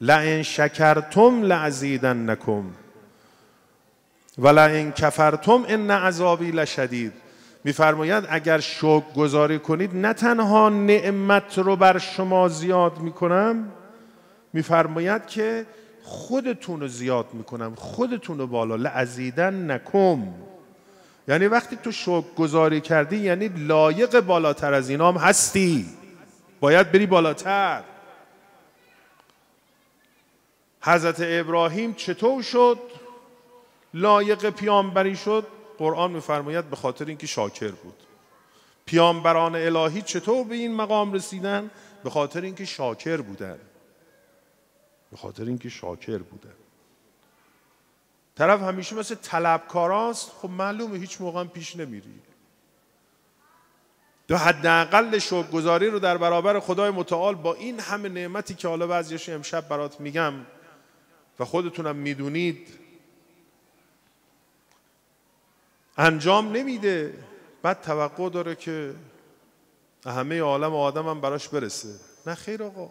لئن شکرتم لازیدنکم و لئن کفرتم ان عذابی لشدید. میفرماید اگر شکر گذاری کنید نه تنها نعمت رو بر شما زیاد می‌کنم میفرماید که خودتون رو زیاد می‌کنم خودتون رو بالا لعزیدن نکم یعنی وقتی تو شکر گذاری کردی یعنی لایق بالاتر از اینام هستی. باید بری بالاتر. حضرت ابراهیم چطور شد؟ لایق پیامبری شد؟ قرآن میفرماید به خاطر اینکه شاکر بود. پیامبران الهی چطور به این مقام رسیدن؟ به خاطر اینکه شاکر بودن. به خاطر اینکه شاکر بودن. طرف همیشه مثل طلبکاراست خب معلومه هیچ موقع پیش نمیری. تو حداقل شکرگزاری رو در برابر خدای متعال با این همه نعمتی که حالا بعضیش امشب برات میگم و خودتونم می‌دونید. انجام نمیده. بعد توقع داره که همه عالم آدم هم براش برسه. نه خیر آقا.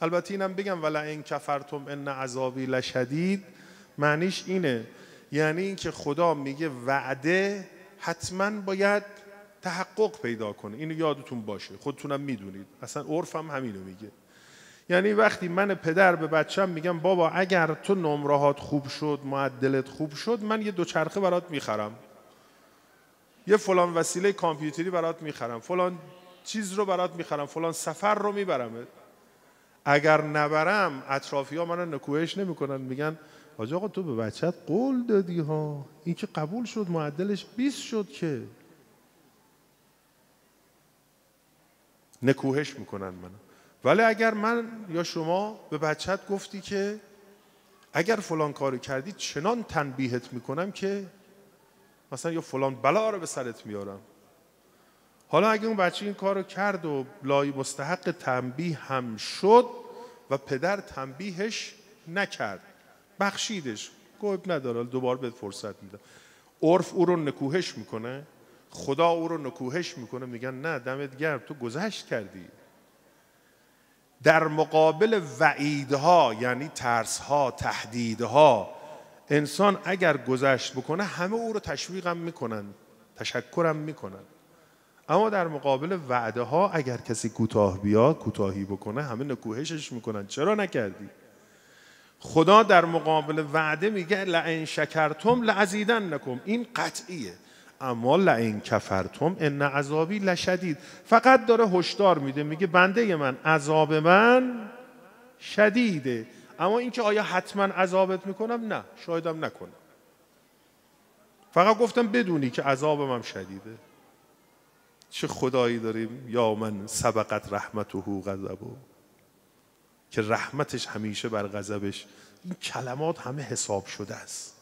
البته اینم بگم ولا این کفرتم ان عذابی لشدید. معنیش اینه. یعنی اینکه خدا میگه وعده حتما باید تحقق پیدا کنه. اینو یادتون باشه. خودتونم می‌دونید. اصلا عرفم همینو میگه. یعنی وقتی من پدر به بچم میگم بابا اگر تو نمرهات خوب شد معدلت خوب شد من یه دوچرخه برات می‌خرم. یه فلان وسیله کامپیوتری برات می‌خرم. فلان چیز رو برات می‌خرم. فلان سفر رو می‌برم. اگر نبرم اطرافی ها منو نکوهش نمی‌کنن. میگن حاج آقا تو به بچت قول دادی ها. این که قبول شد معدلش 20 شد که. نکوهش می‌کنن منو. ولی اگر من یا شما به بچت گفتی که اگر فلان کاری کردی چنان تنبیهت می‌کنم که مثلا یا فلان بلا رو به سرت میارم حالا اگه اون بچه این کار رو کرد و لای مستحق تنبیه هم شد و پدر تنبیهش نکرد بخشیدش گویب نداره دوباره بهت فرصت میده عرف او رو نکوهش می‌کنه خدا او رو نکوهش می‌کنه میگن نه دمت گرم تو گذشت کردی. در مقابل وعیدها یعنی ترسها تهدیدها انسان اگر گذشت بکنه همه او رو تشویقم می‌کنن تشکرم می‌کنن. اما در مقابل وعده ها اگر کسی کوتاه بیاد کوتاهی بکنه همه نکوهشش می‌کنن. چرا نکردی؟ خدا در مقابل وعده میگه لئن شکرتم لعزیدن نکم این قطعیه. اما لئن کفرتم ان عذابی لشدید. فقط داره هشدار میده میگه بنده من عذاب من شدیده. اما اینکه آیا حتما عذابت می‌کنم؟ نه شایدم نکنم. فقط گفتم بدونی که عذاب من شدیده. چه خدایی داریم؟ یا من سبقت رحمته غضبه که رحمتش همیشه بر غضبش. این کلمات همه حساب شده است.